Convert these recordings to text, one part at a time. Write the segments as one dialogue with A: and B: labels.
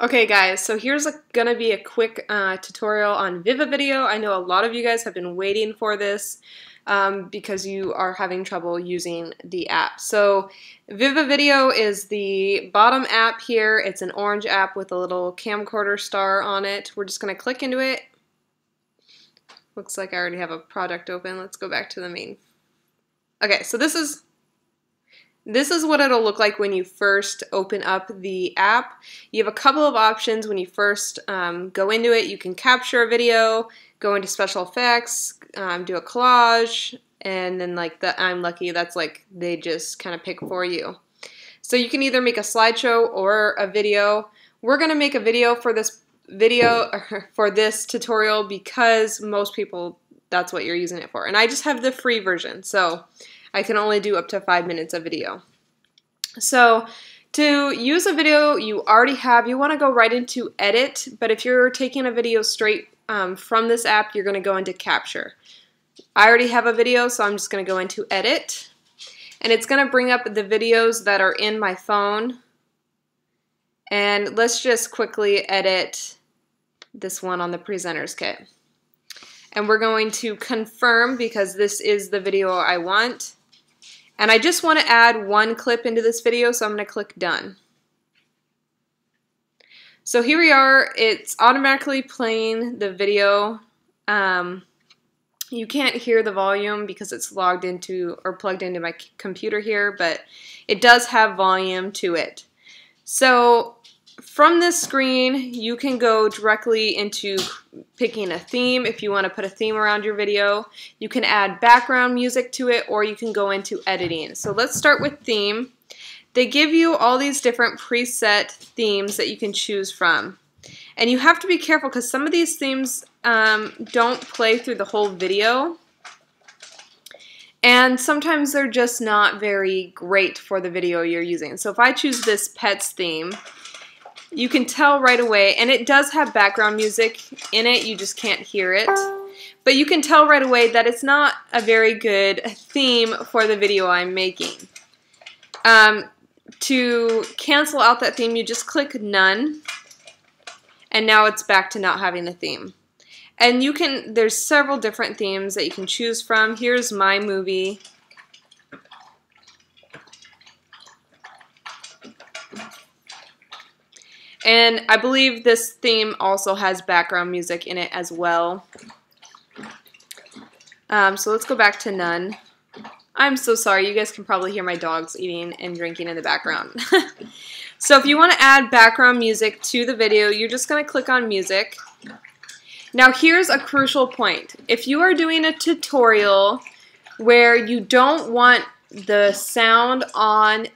A: Okay guys, so here's a, gonna be a quick uh, tutorial on Viva Video. I know a lot of you guys have been waiting for this um, because you are having trouble using the app. So Viva Video is the bottom app here. It's an orange app with a little camcorder star on it. We're just gonna click into it. Looks like I already have a project open. Let's go back to the main. Okay, so this is this is what it'll look like when you first open up the app. You have a couple of options when you first um, go into it. You can capture a video, go into special effects, um, do a collage, and then like the I'm lucky, that's like they just kind of pick for you. So you can either make a slideshow or a video. We're going to make a video for this video for this tutorial because most people that's what you're using it for. And I just have the free version. So I can only do up to five minutes of video. So to use a video you already have, you want to go right into edit, but if you're taking a video straight um, from this app, you're going to go into capture. I already have a video, so I'm just going to go into edit, and it's going to bring up the videos that are in my phone. And let's just quickly edit this one on the presenters kit. And we're going to confirm because this is the video I want. And I just want to add one clip into this video, so I'm going to click Done. So here we are. It's automatically playing the video. Um, you can't hear the volume because it's logged into or plugged into my computer here, but it does have volume to it. So from this screen, you can go directly into picking a theme if you want to put a theme around your video. You can add background music to it or you can go into editing. So let's start with theme. They give you all these different preset themes that you can choose from. And you have to be careful because some of these themes um, don't play through the whole video. And sometimes they're just not very great for the video you're using. So if I choose this pets theme, you can tell right away, and it does have background music in it, you just can't hear it. But you can tell right away that it's not a very good theme for the video I'm making. Um, to cancel out that theme, you just click None, and now it's back to not having a theme. And you can, there's several different themes that you can choose from. Here's my movie. And I believe this theme also has background music in it as well. Um, so let's go back to none. I'm so sorry. You guys can probably hear my dogs eating and drinking in the background. so if you want to add background music to the video, you're just going to click on music. Now here's a crucial point. If you are doing a tutorial where you don't want the sound on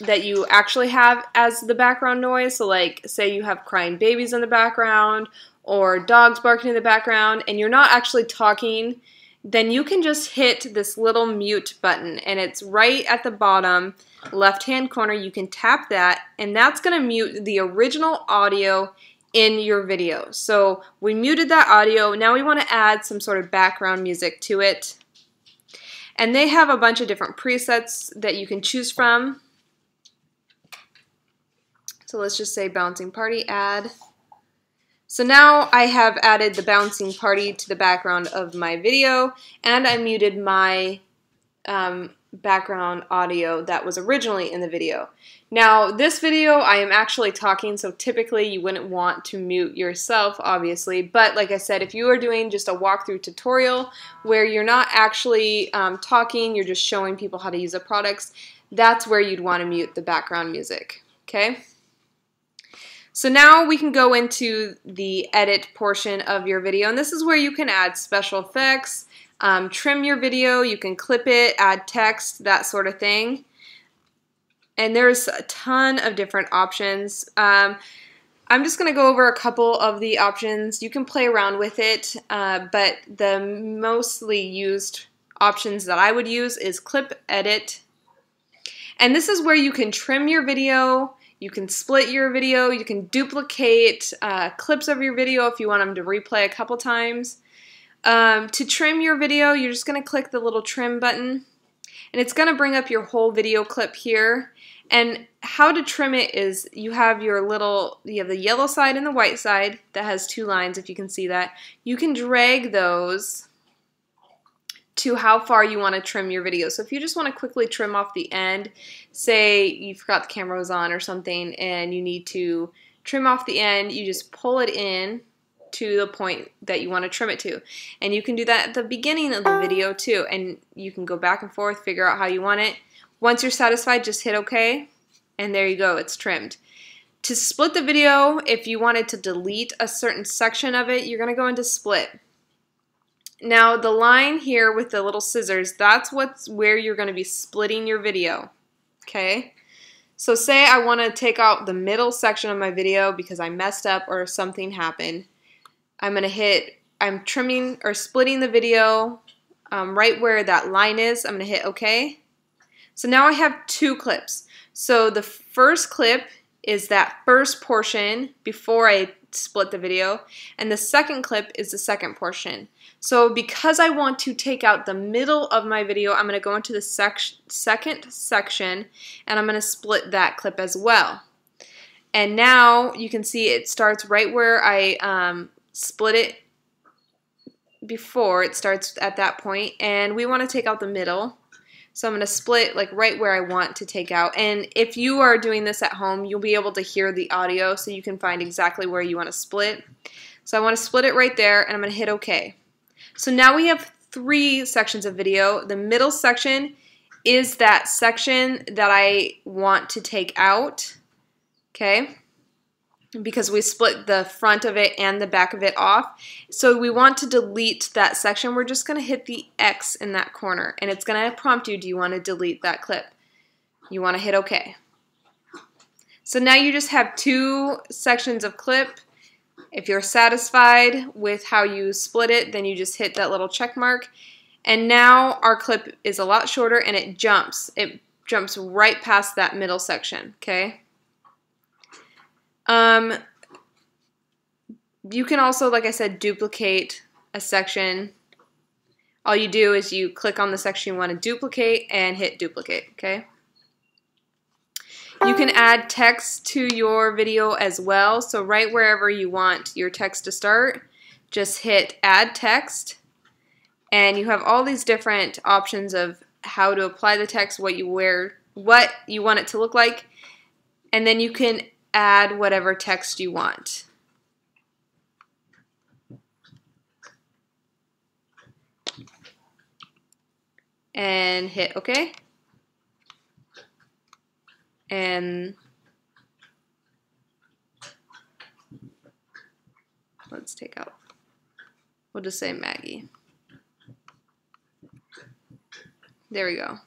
A: that you actually have as the background noise. So like say you have crying babies in the background or dogs barking in the background and you're not actually talking, then you can just hit this little mute button and it's right at the bottom left hand corner. You can tap that and that's going to mute the original audio in your video. So we muted that audio. Now we want to add some sort of background music to it. And they have a bunch of different presets that you can choose from. So let's just say bouncing party add. So now I have added the bouncing party to the background of my video and I muted my um, background audio that was originally in the video. Now this video I am actually talking so typically you wouldn't want to mute yourself obviously but like I said if you are doing just a walkthrough tutorial where you're not actually um, talking you're just showing people how to use the products that's where you'd want to mute the background music okay so now we can go into the edit portion of your video, and this is where you can add special effects, um, trim your video, you can clip it, add text, that sort of thing. And there's a ton of different options. Um, I'm just going to go over a couple of the options. You can play around with it, uh, but the mostly used options that I would use is clip edit. And this is where you can trim your video, you can split your video, you can duplicate uh, clips of your video if you want them to replay a couple times. Um, to trim your video, you're just going to click the little trim button and it's going to bring up your whole video clip here. And how to trim it is you have your little, you have the yellow side and the white side that has two lines, if you can see that. You can drag those to how far you want to trim your video. So if you just want to quickly trim off the end, say you forgot the camera was on or something and you need to trim off the end, you just pull it in to the point that you want to trim it to. And you can do that at the beginning of the video too. And you can go back and forth, figure out how you want it. Once you're satisfied, just hit OK. And there you go, it's trimmed. To split the video, if you wanted to delete a certain section of it, you're going to go into split. Now the line here with the little scissors, that's what's where you're going to be splitting your video. Okay? So say I want to take out the middle section of my video because I messed up or something happened. I'm going to hit, I'm trimming or splitting the video um, right where that line is. I'm going to hit OK. So now I have two clips. So the first clip is that first portion before I split the video, and the second clip is the second portion. So because I want to take out the middle of my video, I'm going to go into the sec second section, and I'm going to split that clip as well. And now you can see it starts right where I um, split it before. It starts at that point, and we want to take out the middle. So I'm going to split like right where I want to take out. And if you are doing this at home, you'll be able to hear the audio so you can find exactly where you want to split. So I want to split it right there and I'm going to hit OK. So now we have three sections of video. The middle section is that section that I want to take out. Okay because we split the front of it and the back of it off. So we want to delete that section. We're just going to hit the X in that corner and it's going to prompt you, do you want to delete that clip? You want to hit OK. So now you just have two sections of clip. If you're satisfied with how you split it, then you just hit that little check mark. And now our clip is a lot shorter and it jumps. It jumps right past that middle section, okay? Um, you can also, like I said, duplicate a section. All you do is you click on the section you want to duplicate and hit duplicate, okay? You can add text to your video as well. So right wherever you want your text to start, just hit add text. And you have all these different options of how to apply the text, what you wear, what you want it to look like. And then you can add whatever text you want. And hit OK. And let's take out, we'll just say Maggie. There we go.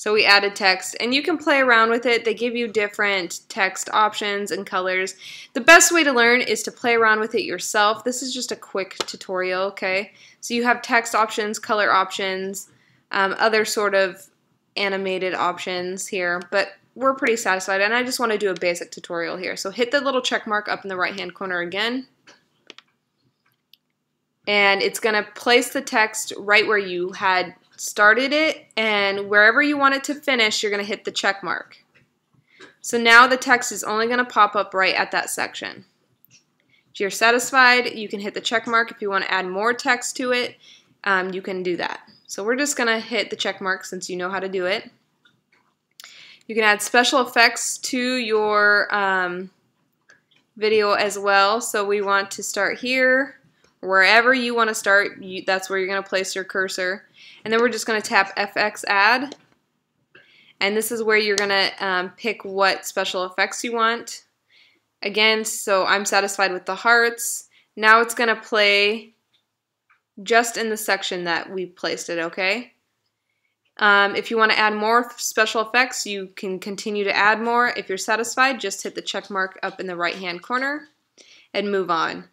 A: So we added text and you can play around with it. They give you different text options and colors. The best way to learn is to play around with it yourself. This is just a quick tutorial, okay? So you have text options, color options, um, other sort of animated options here, but we're pretty satisfied and I just want to do a basic tutorial here. So hit the little check mark up in the right hand corner again and it's going to place the text right where you had started it, and wherever you want it to finish, you're going to hit the check mark. So now the text is only going to pop up right at that section. If you're satisfied, you can hit the check mark. If you want to add more text to it, um, you can do that. So we're just going to hit the check mark since you know how to do it. You can add special effects to your um, video as well. So we want to start here. Wherever you want to start, you, that's where you're going to place your cursor. And then we're just going to tap FX Add. And this is where you're going to um, pick what special effects you want. Again, so I'm satisfied with the hearts. Now it's going to play just in the section that we placed it, okay? Um, if you want to add more special effects, you can continue to add more. If you're satisfied, just hit the check mark up in the right-hand corner and move on.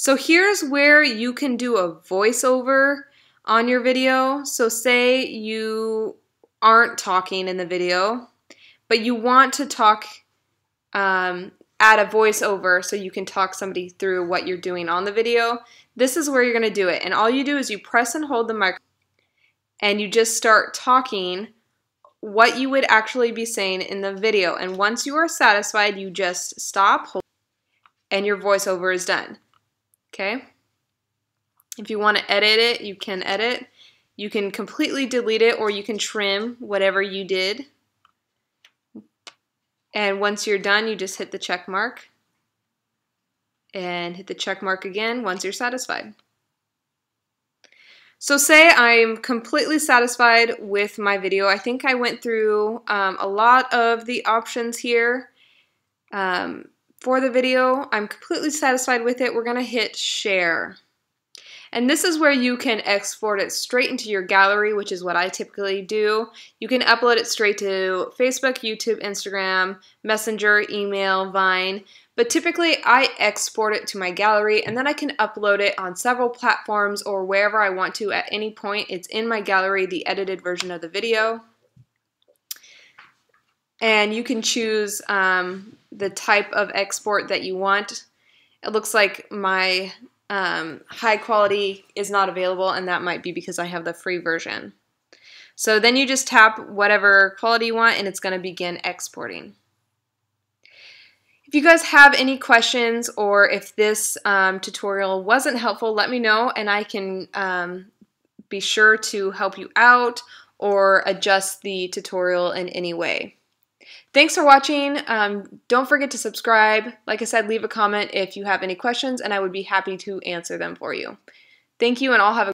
A: So here's where you can do a voiceover on your video. So say you aren't talking in the video, but you want to talk um, add a voiceover so you can talk somebody through what you're doing on the video, this is where you're going to do it. And all you do is you press and hold the mic and you just start talking what you would actually be saying in the video. And once you are satisfied, you just stop and your voiceover is done. Okay? If you want to edit it, you can edit. You can completely delete it or you can trim whatever you did. And once you're done, you just hit the check mark and hit the check mark again once you're satisfied. So say I'm completely satisfied with my video. I think I went through um, a lot of the options here um, for the video. I'm completely satisfied with it. We're going to hit share. And this is where you can export it straight into your gallery, which is what I typically do. You can upload it straight to Facebook, YouTube, Instagram, Messenger, email, Vine. But typically I export it to my gallery and then I can upload it on several platforms or wherever I want to at any point. It's in my gallery, the edited version of the video. And you can choose um, the type of export that you want. It looks like my um, high quality is not available, and that might be because I have the free version. So then you just tap whatever quality you want, and it's going to begin exporting. If you guys have any questions or if this um, tutorial wasn't helpful, let me know and I can um, be sure to help you out or adjust the tutorial in any way. Thanks for watching. Um, don't forget to subscribe. Like I said, leave a comment if you have any questions, and I would be happy to answer them for you. Thank you, and I'll have a